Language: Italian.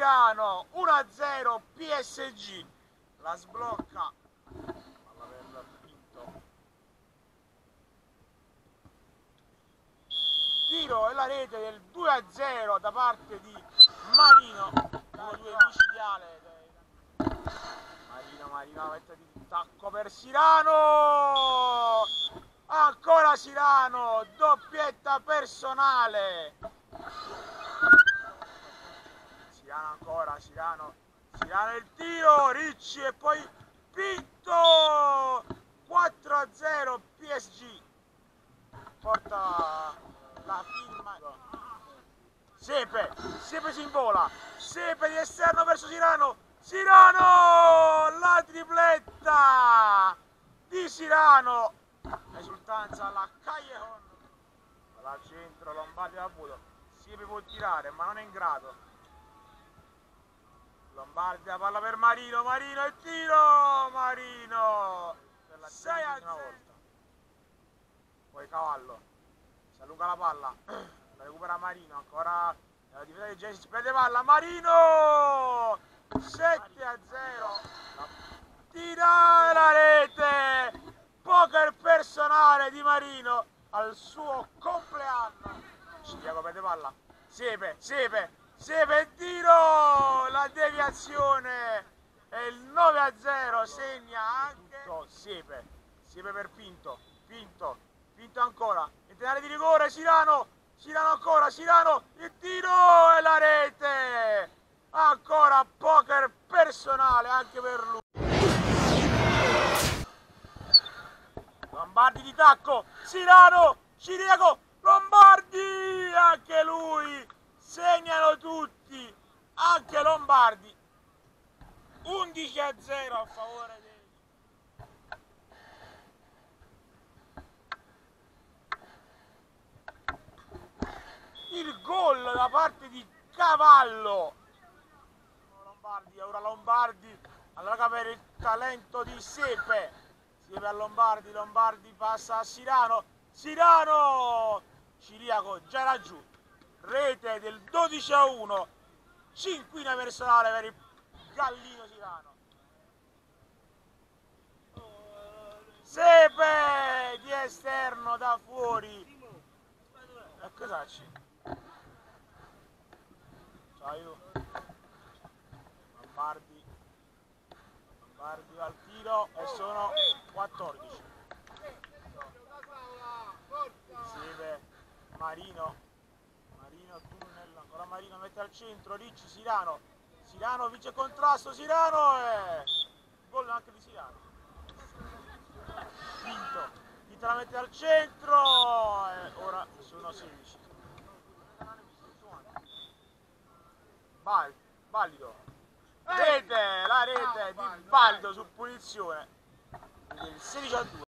Cirano 1-0 PSG la sblocca. Tiro e la rete del 2-0 da parte di Marino. Micidiale Marino Marino mette di tacco per Cirano. Ancora Cirano doppietta personale Cirano ancora Cirano Cirano il tiro Ricci e poi Pinto! 4-0 PSG porta la firma. Sepe Sepe si invola. Sepe di esterno verso Cirano Cirano la tripletta di Cirano esultanza alla Callejon al centro Lombardi da Budo Siepe può tirare ma non è in grado Lombardi la palla per Marino Marino il tiro Marino. Per la 6 a 0 volta. Poi Cavallo si allunga la palla la recupera Marino ancora la difesa di Genesis prende palla Marino! 7 a 0 tira la rete. Poker personale di Marino al suo compleanno. Ciriaco perde palla. Siepe, Siepe, Tiro la deviazione e il 9 a 0 segna anche Siepe Siepe per Pinto Pinto, Pinto ancora in di rigore Cirano Cirano ancora, Cirano il tiro e la rete ancora poker personale anche per lui. Lombardi di tacco, Cirano, Ciriaco, Lombardi, anche lui, segnano tutti, anche Lombardi, 11 a 0 a favore dei... Il gol da parte di Cavallo, Lombardi, ora Lombardi, allora per il talento di Sepe, Scrive a Lombardi, Lombardi passa a Sirano, Sirano! Ciriaco già laggiù, rete del 12 a 1, cinquina personale per il Gallino Sirano. Sepe di esterno da fuori. E cos'acci? Ciao io. Lombardi Bardi al tiro e sono 14. Sieve Marino. Tunnel, ancora Marino mette al centro, Ricci, Sirano. Sirano vince contrasto, Sirano e gol anche di Sirano. Vinto. Vita la mette al centro e ora sono 16. Vai, valido rete, la rete di Baldo su punizione il 16 a 2